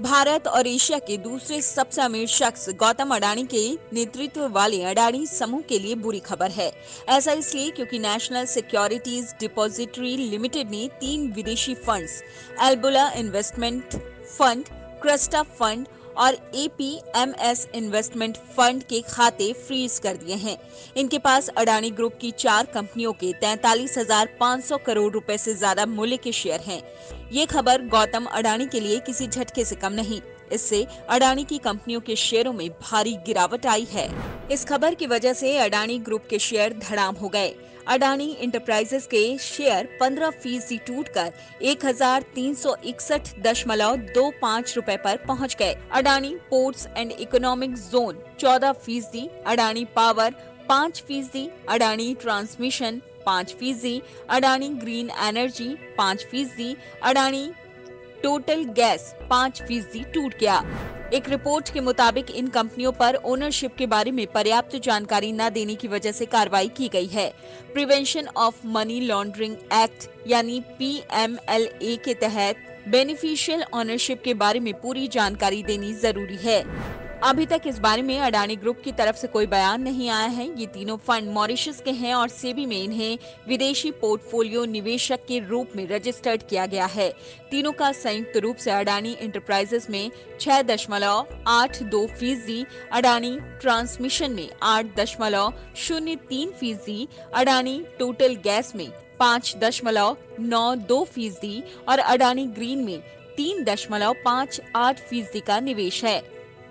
भारत और एशिया के दूसरे सबसे अमीर शख्स गौतम अडानी के नेतृत्व वाले अडानी समूह के लिए बुरी खबर है। ऐसा इसलिए क्योंकि नेशनल सिक्योरिटीज डिपॉजिटरी लिमिटेड ने तीन विदेशी funds Albula investment fund Cresta fund और एपीएमएस इन्वेस्टमेंट फंड के खाते फ्रीज कर दिए हैं। इनके पास अडानी ग्रुप की चार कंपनियों के तैतालीस हज़ार पाँच सौ करोड़ रुपए से ज़्यादा मूल्य के शेयर हैं। ये खबर गौतम अडानी के लिए किसी झटके से कम नहीं। इससे अडानी की कंपनियों के शेयरों में भारी गिरावट आई है। इस खबर की वजह से अडानी ग्रुप के शेयर धड़ाम हो गए। अडानी इंटरप्राइजेस के शेयर 15 फ़ीसदी टूट कर एक हज़ार तीन सौ इकसठ दशमलव दो पाँच रूपए पर पहुँच गए। Adani ports and economic zone 14 फ़ीसदी, अडानी पावर पाँच फ़ीसदी, अडानी ट्रांसमिशन पाँच फ़ीसदी, अडानी ग्रीन एनर्जी पाँच फ़ीसदी, अडानी टोटल गैस पाँच फ़ीसदी टूट गया। एक रिपोर्ट के मुताबिक इन कंपनियों पर ओनरशिप के बारे में पर्याप्त जानकारी न देने की वजह से कार्रवाई की गई है। Prevention of money laundering act यानी पीएमएलए के तहत बेनिफिशियल ओनरशिप के बारे में पूरी जानकारी देनी ज़रूरी है। अभी तक इस बारे में अडानी ग्रुप की तरफ़ से कोई बयान नहीं आया है। ये तीनों फंड मॉरिशस के हैं और सेबी में इन्हें विदेशी पोर्टफोलियो निवेशक के रूप में रजिस्टर्ड किया गया है। तीनों का संयुक्त रूप से अडानी इंटरप्राइजेस में छह दशमलव आठ दो फ़ीसदी, अडानी ट्रांसमिशन में आठ दशमलव शून्य तीन फ़ीसदी, अडानी टोटल गैस में पाँच दशमलव नौ दो फ़ीसदी और अडानी ग्रीन में तीन दशमलव पाँच आठ फ़ीसदी का निवेश है।